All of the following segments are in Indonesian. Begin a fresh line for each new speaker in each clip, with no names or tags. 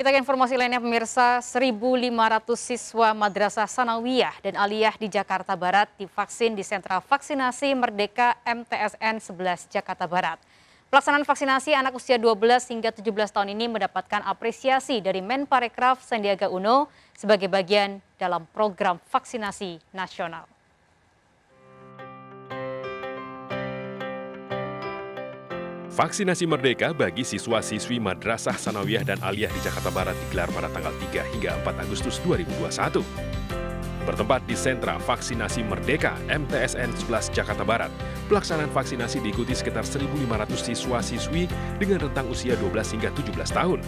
Kita ke informasi lainnya pemirsa, 1.500 siswa Madrasah Sanawiyah dan Aliyah di Jakarta Barat divaksin di sentra vaksinasi Merdeka MTSN 11 Jakarta Barat. Pelaksanaan vaksinasi anak usia 12 hingga 17 tahun ini mendapatkan apresiasi dari Menparekraf Sandiaga Uno sebagai bagian dalam program vaksinasi nasional.
Vaksinasi Merdeka bagi siswa-siswi Madrasah Sanawiyah dan Aliyah di Jakarta Barat digelar pada tanggal 3 hingga 4 Agustus 2021. Bertempat di Sentra Vaksinasi Merdeka MTSN 11 Jakarta Barat, pelaksanaan vaksinasi diikuti sekitar 1.500 siswa-siswi dengan rentang usia 12 hingga 17 tahun.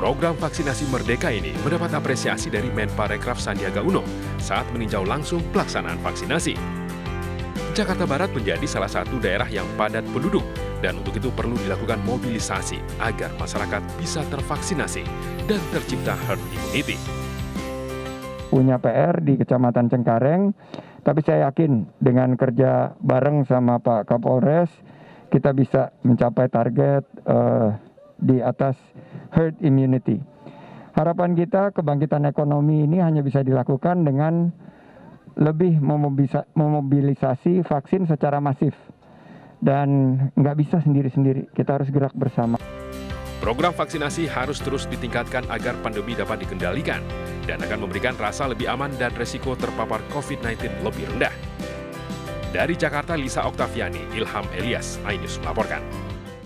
Program vaksinasi Merdeka ini mendapat apresiasi dari Menparekraf Sandiaga Uno saat meninjau langsung pelaksanaan vaksinasi. Jakarta Barat menjadi salah satu daerah yang padat penduduk dan untuk itu perlu dilakukan mobilisasi agar masyarakat bisa tervaksinasi dan tercipta herd immunity.
Punya PR di Kecamatan Cengkareng, tapi saya yakin dengan kerja bareng sama Pak Kapolres, kita bisa mencapai target uh, di atas herd immunity. Harapan kita kebangkitan ekonomi ini hanya bisa dilakukan dengan lebih memobilisasi vaksin secara masif dan nggak bisa sendiri-sendiri. Kita harus gerak bersama.
Program vaksinasi harus terus ditingkatkan agar pandemi dapat dikendalikan dan akan memberikan rasa lebih aman dan resiko terpapar COVID-19 lebih rendah. Dari Jakarta, Lisa Oktaviani, Ilham Elias, Ainus melaporkan.